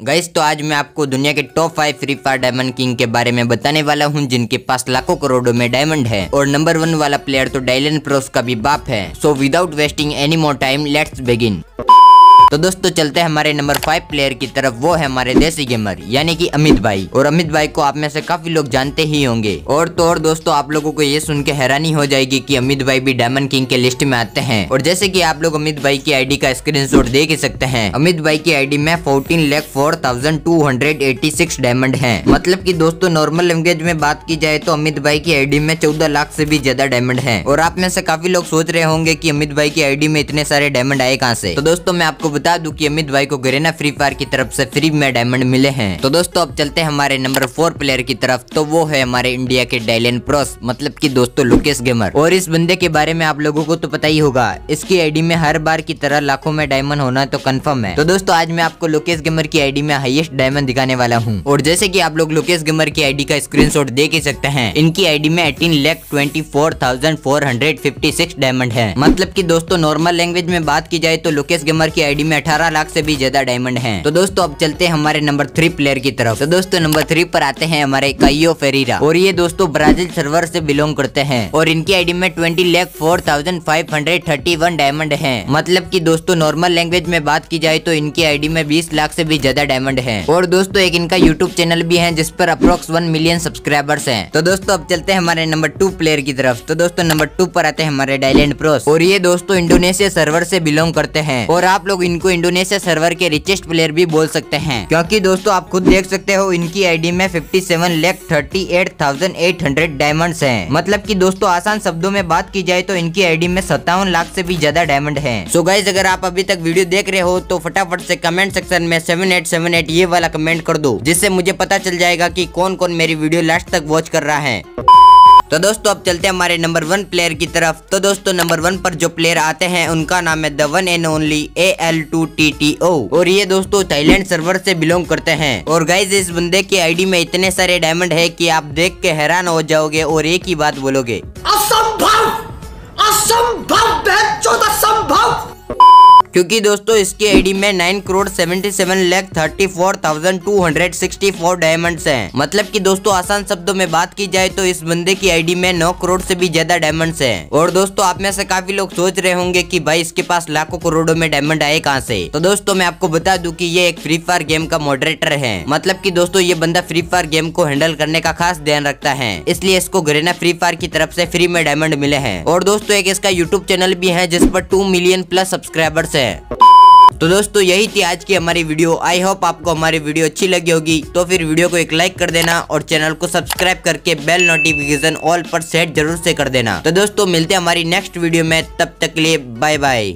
Guys तो आज मैं आपको दुनिया के top five free fire diamond king के बारे में बताने वाला हूँ, जिनके पास लाखों करोड़ों में डायमंड है। और नंबर वन वाला प्लेयर तो डायलन प्रोस का भी बाप है। So without wasting any more time let's begin तो दोस्तों, चलते हैं हमारे नंबर फाइव प्लेयर की तरफ़। वो है हमारे देसी गेमर यानी कि अमित भाई। और अमित भाई को आप में से काफ़ी लोग जानते ही होंगे। और तो और दोस्तों, आप लोगों को ये सुन के हैरानी हो जाएगी कि अमित भाई भी डायमंड किंग के लिस्ट में आते हैं। और जैसे कि आप लोग अमित भाई की आईडी का स्क्रीनशॉट देख ही सकते हैं। अमित भाई की आईडी में fourteen lakh four thousand two hundred eighty six diamond है। मतलब की दोस्तों नॉर्मल लैंग्वेज में बात की जाए तो अमित भाई की आईडी में चौदह लाख से भी ज़्यादा डायमंड है। और आप में से काफ़ी लोग सोच रहे होंगे की अमित भाई की आईडी में इतने सारे डायमंड आए कहाँ से? तो दोस्तों, मैं आपको बता दूँ कि अमित भाई को गरेना फ्री फायर की तरफ़ से फ्री में डायमंड मिले हैं। तो दोस्तों, अब चलते हैं हमारे नंबर फोर प्लेयर की तरफ़। तो वो है हमारे इंडिया के डायलन प्रोस मतलब की दोस्तों लुकेश गेमर और इस बंदे के बारे में आप लोगों को तो पता ही होगा। इसकी आईडी में हर बार की तरह लाखों में डायमंड होना तो कन्फर्म है। तो दोस्तों, आज मैं आपको लोकेश गेमर की आईडी में हाईएस्ट डायमंड दिखाने वाला हूँ। और जैसे की आप लोग लोकेश गेमर की आईडी का स्क्रीन देख ही सकते हैं, इनकी आईडी में eighteen lakh twenty thousand four hundred fifty six diamond है। मतलब की दोस्तों नॉर्मल लैंग्वेज में बात की जाए तो लोकेश गेमर की आईडी में अठारह लाख से भी ज़्यादा डायमंड है। तो दोस्तों, अब चलते हैं हमारे नंबर थ्री प्लेयर की तरफ़। तो दोस्तों नंबर थ्री पर आते हैं हमारे काइयो फेरीरा और ये दोस्तों ब्राज़ील सर्वर से बिलोंग करते हैं। और इनकी आईडी में twenty lakh four thousand five hundred thirty one diamond है। मतलब की दोस्तों नॉर्मल लैंग्वेज में बात की जाए तो इनकी आईडी में बीस लाख से भी ज़्यादा डायमंड है। और दोस्तों, एक इनका यूट्यूब चैनल भी है, जिस पर अप्रोक्स वन मिलियन सब्सक्राइबर्स है। तो दोस्तों, अब चलते हैं हमारे नंबर टू प्लेयर की तरफ़। तो दोस्तों नंबर टू पर आते हैं हमारे डायलैंड प्रोस और ये दोस्तों इंडोनेशिया सर्वर से बिलोंग करते हैं। और आप लोग इनको इंडोनेशिया सर्वर के रिचेस्ट प्लेयर भी बोल सकते हैं। क्योंकि दोस्तों, आप खुद देख सकते हो, इनकी आईडी में 57 seven lakh thirty eight thousand eight hundred diamond है। मतलब की दोस्तों, आसान शब्दों में बात की जाए तो इनकी आईडी में सत्तावन लाख से भी ज़्यादा डायमंड है। सो गाइज़ अगर आप अभी तक वीडियो देख रहे हो तो फटाफट से कमेंट सेक्शन में सेवन एट सेवन एट ये वाला कमेंट कर दो, जिससे मुझे पता चल जाएगा की कौन कौन मेरी वीडियो लास्ट तक वॉच कर रहा है। तो दोस्तों, अब चलते हैं हमारे नंबर वन प्लेयर की तरफ़। तो दोस्तों नंबर वन पर जो प्लेयर आते हैं, उनका नाम है the one and only A L two T T O और ये दोस्तों थाईलैंड सर्वर से बिलोंग करते हैं। और गाइज़ इस बंदे की आईडी में इतने सारे डायमंड है कि आप देख के हैरान हो जाओगे और एक ही बात बोलोगे। असंभव! असंभव असंभव! क्योंकि दोस्तों, इसकी आईडी में nine crore seventy seven lakh thirty four thousand two hundred sixty four diamond है। मतलब कि दोस्तों, आसान शब्दों में बात की जाए तो इस बंदे की आईडी में नौ करोड़ से भी ज़्यादा डायमंड है। और दोस्तों, आप में से काफ़ी लोग सोच रहे होंगे की भाई, इसके पास लाखों करोड़ों में डायमंड आए कहाँ से? तो दोस्तों, मैं आपको बता दू की ये एक फ्री फायर गेम का मॉडरेटर है। मतलब की दोस्तों, ये बंदा फ्री फायर गेम को हैंडल करने का खास ध्यान रखता है। इसलिए इसको गरेना फ्री फायर की तरफ़ से फ्री में डायमंड मिले हैं। और दोस्तों, एक इसका यूट्यूब चैनल भी है, जिस पर टू मिलियन प्लस सब्सक्राइबर्स है। तो दोस्तों, यही थी आज की हमारी वीडियो। आई होप आपको हमारी वीडियो अच्छी लगी होगी। तो फिर वीडियो को एक लाइक कर देना और चैनल को सब्सक्राइब करके बेल नोटिफिकेशन ऑल पर सेट ज़रूर से कर देना। तो दोस्तों, मिलते हैं हमारी नेक्स्ट वीडियो में। तब तक के लिए बाय बाय